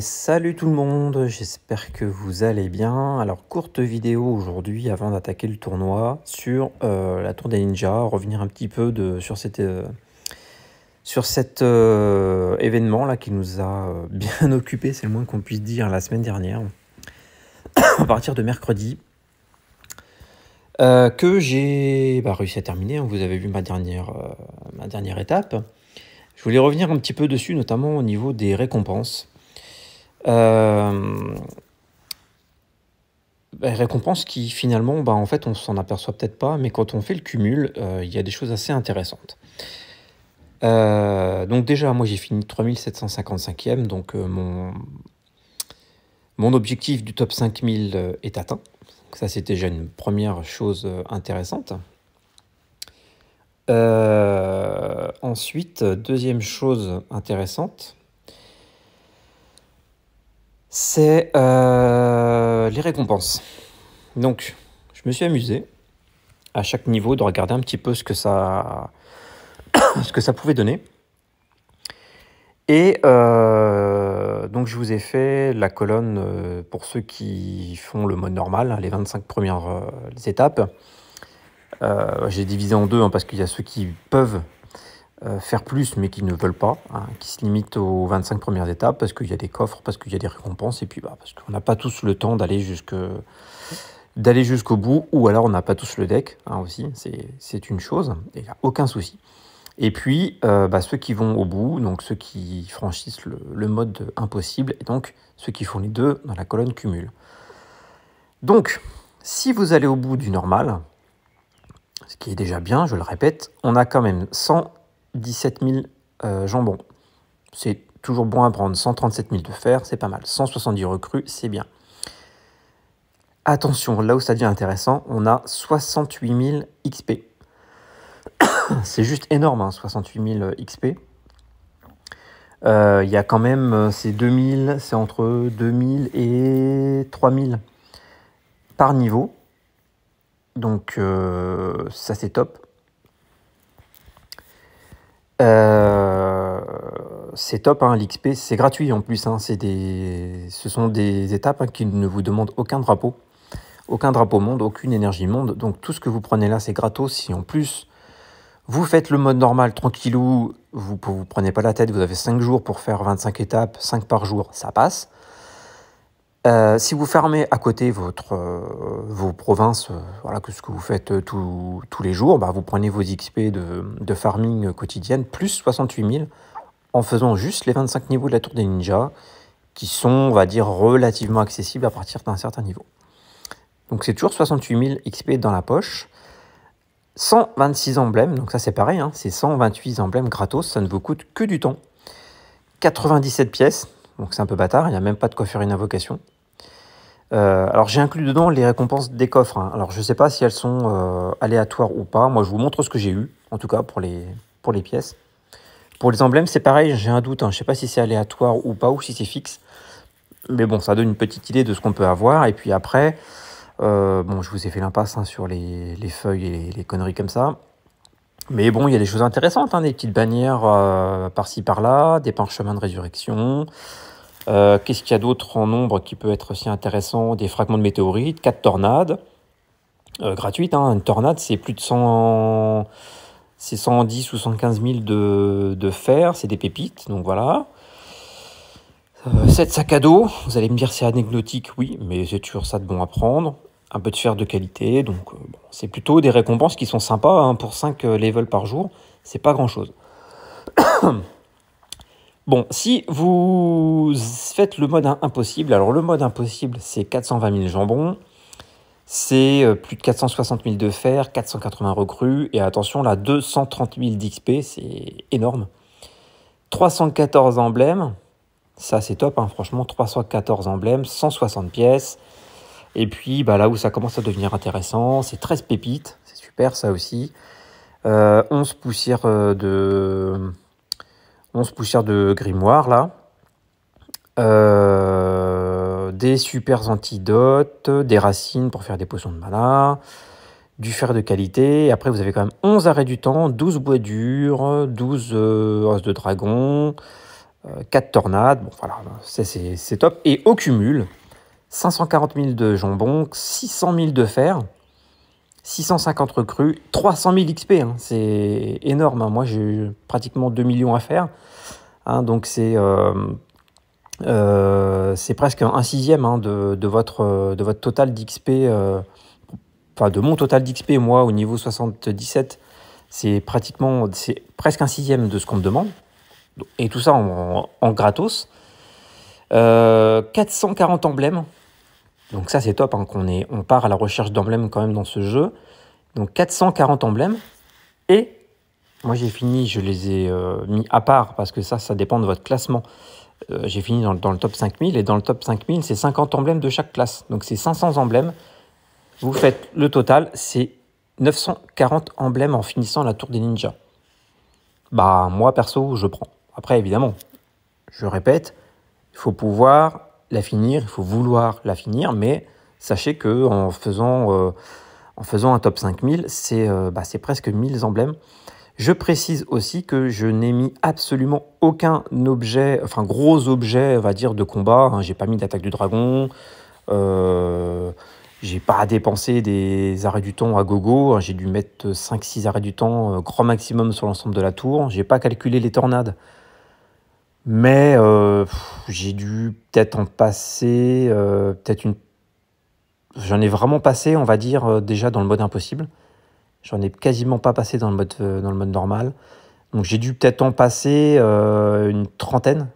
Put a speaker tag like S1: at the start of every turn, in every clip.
S1: Salut tout le monde, j'espère que vous allez bien. Alors courte vidéo aujourd'hui avant d'attaquer le tournoi sur euh, la tour des ninjas, revenir un petit peu euh, sur cet euh, événement là qui nous a bien occupé, c'est le moins qu'on puisse dire, la semaine dernière, à partir de mercredi, que j'ai bah, réussi à terminer. Hein. Vous avez vu ma dernière étape. Je voulais revenir un petit peu dessus, notamment au niveau des récompenses. Euh, bah, récompense qui finalement, bah, en fait, on s'en aperçoit peut-être pas, mais quand on fait le cumul, euh, il y a des choses assez intéressantes. Euh, donc déjà, moi j'ai fini 3755e, donc mon, mon objectif du top 5000 est atteint. ça c'était déjà une première chose intéressante. ensuite, deuxième chose intéressante, c'est euh, les récompenses. Donc, je me suis amusé à chaque niveau de regarder un petit peu ce que ça, pouvait donner. Et euh, donc, je vous ai fait la colonne euh, pour ceux qui font le mode normal, hein, les 25 premières étapes. J'ai divisé en deux hein, parce qu'il y a ceux qui peuvent faire plus mais qui ne veulent pas, hein, qui se limitent aux 25 premières étapes parce qu'il y a des coffres, parce qu'il y a des récompenses et puis bah, parce qu'on n'a pas tous le temps d'aller jusque d'aller jusqu'au bout ou alors on n'a pas tous le deck hein, aussi, c'est une chose, il n'y a aucun souci. Et puis euh, bah, ceux qui vont au bout, donc ceux qui franchissent le, le, mode impossible et donc ceux qui font les deux dans la colonne cumul. Donc si vous allez au bout du normal, ce qui est déjà bien, je le répète, on a quand même 100 17 000 euh, jambons. C'est toujours bon à prendre. 137 000 de fer, c'est pas mal. 170 recrues, c'est bien. Attention, là où ça devient intéressant, on a 68 000 XP. c'est juste énorme, 68 000 XP. Il y a quand même, euh, c'est 2000, c'est entre 2000 et 3000 par niveau. Donc euh, ça c'est top. Euh, c'est top, hein, l'XP, c'est gratuit en plus. Hein, des, ce sont des étapes hein, qui ne vous demandent aucun drapeau, aucun drapeau monde, aucune énergie monde. Donc tout ce que vous prenez là, c'est gratos. Si en plus vous faites le mode normal tranquillou, vous ne vous prenez pas la tête, vous avez 5 jours pour faire 25 étapes, 5 par jour, ça passe. Euh, si vous fermez à côté votre, euh, vos provinces, euh, voilà, que ce que vous faites tous les jours, bah, vous prenez vos XP de, farming quotidienne, plus 68 000, en faisant juste les 25 niveaux de la tour des ninjas, qui sont, on va dire, relativement accessibles à partir d'un certain niveau. Donc c'est toujours 68 000 XP dans la poche. 126 emblèmes, donc ça c'est pareil, hein, c'est 128 emblèmes gratos, ça ne vous coûte que du temps. 97 pièces, donc c'est un peu bâtard, il n'y a même pas de quoi faire une invocation. Euh, alors j'ai inclus dedans les récompenses des coffres. Hein. Alors je ne sais pas si elles sont euh, aléatoires ou pas. Moi je vous montre ce que j'ai eu, en tout cas pour les, pour les pièces. Pour les emblèmes c'est pareil, j'ai un doute. Hein. Je ne sais pas si c'est aléatoire ou pas, ou si c'est fixe. Mais bon, ça donne une petite idée de ce qu'on peut avoir. Et puis après, euh, bon, je vous ai fait l'impasse hein, sur les, feuilles et les, conneries comme ça. Mais bon, il y a des choses intéressantes, des petites bannières par-ci par-là, des parchemins de résurrection, euh, qu'est-ce qu'il y a d'autre en nombre qui peut être aussi intéressant? Des fragments de météorites, 4 tornades, euh, gratuites. Hein. Une tornade, c'est plus de 100, c'est 110 ou 115 000 de, de fer, c'est des pépites, donc voilà. 7 euh, sacs à dos, vous allez me dire c'est anecdotique, oui, mais c'est toujours ça de bon à prendre. Un peu de fer de qualité, donc c'est plutôt des récompenses qui sont sympas hein, pour 5 levels par jour, c'est pas grand chose. Bon, si vous faites le mode impossible, alors le mode impossible, c'est 420 000 jambons, c'est euh, plus de 460 000 de fer, 480 recrues, et attention, là, 230 000 d'XP, c'est énorme. 314 emblèmes, ça c'est top, hein, franchement, 314 emblèmes, 160 pièces, et puis bah, là où ça commence à devenir intéressant, c'est 13 pépites, c'est super ça aussi, 11 euh, poussières euh, de 11 poussières de grimoire là. Euh, des super antidotes, des racines pour faire des potions de mana, du fer de qualité. après, vous avez quand même 11 arrêts du temps, 12 bois durs, 12 euh, os de dragon, 4 tornades, bon voilà, c'est top. Et au cumul, 540 000 de jambon, 600 000 de fer, 650 recrues, 300 000 XP, c'est énorme. Hein. Moi, j'ai pratiquement 2 millions à faire. Hein, donc, c'est euh, euh, presque un sixième hein, de, votre, total d'XP. Euh, enfin, de mon total d'XP, moi, au niveau 77, c'est c'est presque un sixième de ce qu'on me demande. Et tout ça en gratos. 440 emblèmes. Donc ça c'est top, hein, qu'on est, on part à la recherche d'emblèmes quand même dans ce jeu. Donc 440 emblèmes. Et moi j'ai fini, je les ai euh, mis à part parce que ça, ça dépend de votre classement. Euh, j'ai fini dans, dans, le top 5000 et dans le top 5000 c'est 50 emblèmes de chaque classe. Donc c'est 500 emblèmes. Vous faites le total, c'est 940 emblèmes en finissant la tour des ninjas. Bah moi perso je prends. Après évidemment, je répète, il faut pouvoir la finir, il faut vouloir la finir, mais sachez que en faisant, euh, en faisant un top 5000, euh, bah, c'est presque 1000 emblèmes. Je précise aussi que je n'ai mis absolument aucun objet, enfin gros objet, va dire, de combat. Hein. J'ai pas mis d'attaque du dragon. Euh, j'ai pas dépensé des arrêts du temps à gogo. Hein. J'ai dû mettre 5-6 arrêts du temps, grand maximum sur l'ensemble de la tour. J'ai pas calculé les tornades. Mais euh, j'ai dû peut-être en passer, euh, peut-être une. J'en ai vraiment passé, on va dire, euh, déjà dans le mode impossible. J'en ai quasiment pas passé dans le mode, dans le mode normal. Donc j'ai dû peut-être en passer une trentaine.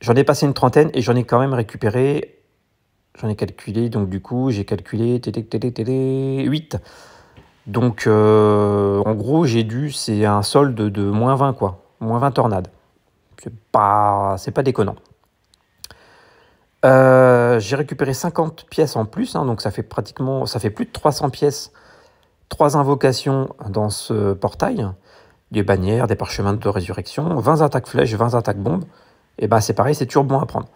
S1: J'en ai passé une trentaine et j'en ai quand même récupéré. J'en ai calculé, donc du coup, j'ai calculé 8. Donc en gros, j'ai dû, c'est un solde de moins 20, quoi. Moins 20 tornades. C'est pas, pas déconnant. Euh, j'ai récupéré 50 pièces en plus, hein, donc ça fait pratiquement, ça fait plus de 300 pièces, trois invocations dans ce portail, des bannières, des parchemins de résurrection, 20 attaques flèches, 20 attaques bombes, et ben c'est pareil, c'est toujours bon à prendre.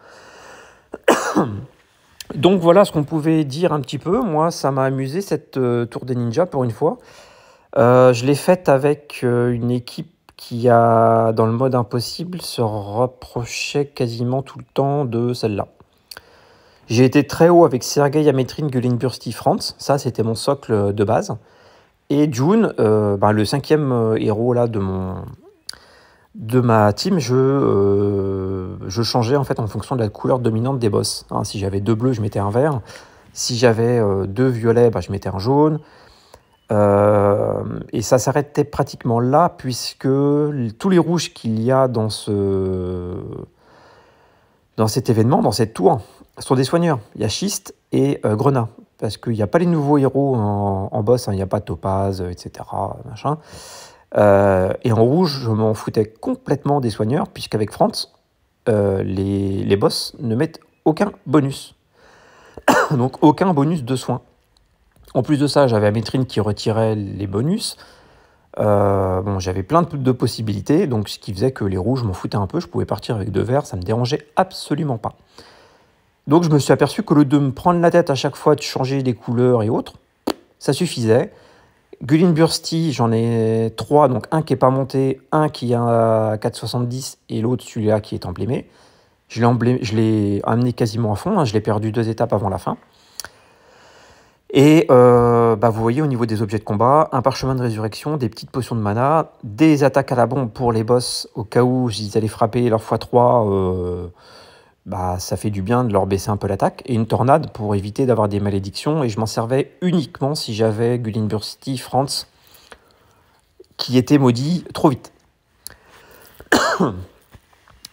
S1: donc voilà ce qu'on pouvait dire un petit peu. Moi, ça m'a amusé cette euh, tour des ninjas pour une fois. Euh, je l'ai faite avec une équipe qui a, dans le mode impossible, se rapprochait quasiment tout le temps de celle-là. J'ai été très haut avec Sergei Ametrin, Bursty, France. Ça, c'était mon socle de base. Et June, euh, bah, le cinquième euh, héros là, de, mon, de ma team, je, euh, je changeais en fait en fonction de la couleur dominante des boss. Hein, si j'avais deux bleus, je mettais un vert. Si j'avais deux violets, bah, je mettais un jaune. Euh, et ça s'arrêtait pratiquement là, puisque tous les rouges qu'il y a dans, ce, dans cet événement, dans cette tour, sont des soigneurs. Il y a Schiste et euh, Grenat, parce qu'il n'y a pas les nouveaux héros en, boss, hein. il n'y a pas Topaz, etc. Machin. Euh, et en rouge, je m'en foutais complètement des soigneurs, puisqu'avec Franz, les, les boss ne mettent aucun bonus. Donc aucun bonus de soins. En plus de ça, j'avais Amétrine qui retirait les bonus. Euh, j'avais plein de, possibilités, donc ce qui faisait que les rouges m'en foutaient un peu. Je pouvais partir avec deux verts, ça me dérangeait absolument pas. Donc je me suis aperçu que le de me prendre la tête à chaque fois de changer des couleurs et autres, ça suffisait. Gullin Bursty, j'en ai trois, donc un qui n'est pas monté, un qui a 4,70 et l'autre celui-là qui est emblémé. Je l'ai amené quasiment à fond, hein. je l'ai perdu deux étapes avant la fin. Et euh, bah, vous voyez au niveau des objets de combat, un parchemin de résurrection, des petites potions de mana, des attaques à la bombe pour les boss au cas où ils allaient frapper leur x3, euh, bah, ça fait du bien de leur baisser un peu l'attaque, et une tornade pour éviter d'avoir des malédictions, et je m'en servais uniquement si j'avais Gullinbursty Franz qui était maudit trop vite.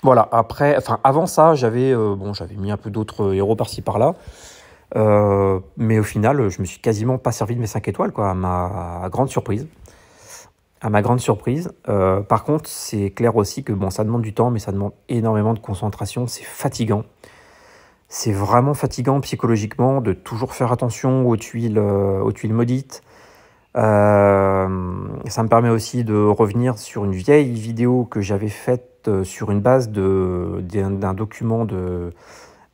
S1: voilà, après, enfin avant ça, j'avais euh, mis un peu d'autres héros par-ci par-là. Euh, mais au final, je me suis quasiment pas servi de mes 5 étoiles, quoi, à ma grande surprise. À ma grande surprise. Euh, par contre, c'est clair aussi que bon, ça demande du temps, mais ça demande énormément de concentration. C'est fatigant. C'est vraiment fatigant psychologiquement de toujours faire attention aux tuiles, euh, aux tuiles maudites. ça me permet aussi de revenir sur une vieille vidéo que j'avais faite sur une base d'un document de,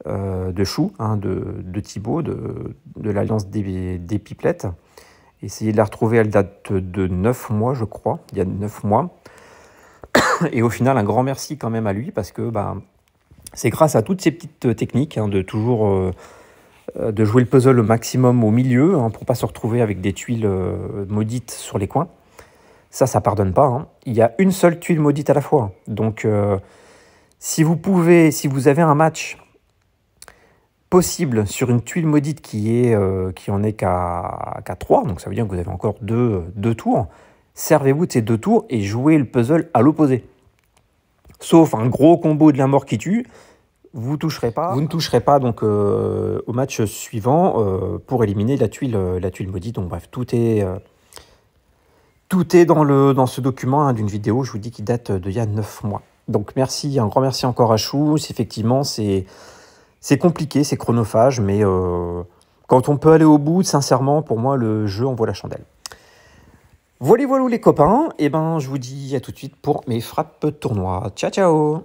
S1: euh, de Chou, hein, de, de, Thibaut, de, l'Alliance des, des, Pipelettes. Essayez de la retrouver, elle date de 9 mois, je crois, il y a 9 mois. Et au final, un grand merci quand même à lui parce que bah, c'est grâce à toutes ces petites techniques hein, de toujours euh, de jouer le puzzle au maximum au milieu hein, pour pas se retrouver avec des tuiles euh, maudites sur les coins. Ça, ça pardonne pas. Hein. Il y a une seule tuile maudite à la fois. Donc, si vous pouvez, si vous avez un match possible sur une tuile maudite qui, est, qui en est qu'à 3, donc ça veut dire que vous avez encore deux, deux tours, servez-vous de ces deux tours et jouez le puzzle à l'opposé sauf un gros combo de la mort qui tue, vous toucherez pas. Vous ne toucherez pas donc euh, au match suivant euh, pour éliminer la tuile, euh, la tuile maudite. Donc bref, tout est tout est dans le dans ce document hein, d'une vidéo. Je vous dis qui date d'il y a 9 mois. Donc merci, un grand merci encore à Chou. Effectivement, c'est c'est compliqué, c'est chronophage, mais quand on peut aller au bout, sincèrement, pour moi, le jeu envoie la chandelle. Voilà, voilà les copains, et eh ben je vous dis à tout de suite pour mes frappes tournois. Ciao ciao